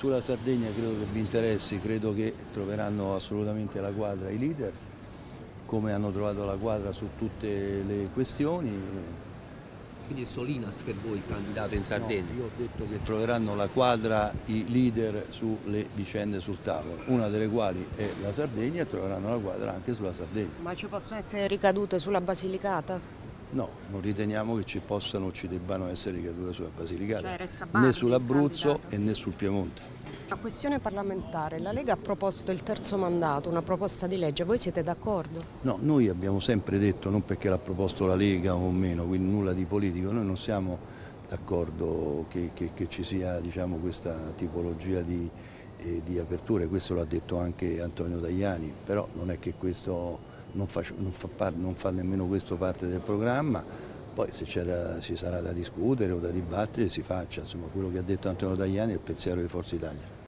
sulla Sardegna credo che vi interessi, credo che troveranno assolutamente la quadra i leader, come hanno trovato la quadra su tutte le questioni. Quindi è Solinas per voi il candidato in Sardegna? No, io ho detto che troveranno la quadra i leader sulle vicende sul tavolo, una delle quali è la Sardegna e troveranno la quadra anche sulla Sardegna. Ma ci possono essere ricadute sulla Basilicata? No, non riteniamo che ci possano o ci debbano essere ricadute sulla Basilicata, Cioè né sull'Abruzzo e né sul Piemonte. La questione parlamentare, la Lega ha proposto il terzo mandato, una proposta di legge, voi siete d'accordo? No, noi abbiamo sempre detto, non perché l'ha proposto la Lega o meno, quindi nulla di politico, noi non siamo d'accordo che, che- che ci sia diciamo, questa tipologia di, eh, di aperture, questo l'ha detto anche Antonio Tajani, però non è che questo non fa, non fa par- non fa nemmeno questo parte del programma, poi se ci sarà da discutere o da dibattere si faccia, insomma quello che ha detto Antonio Tajani è il pensiero di Forza Italia.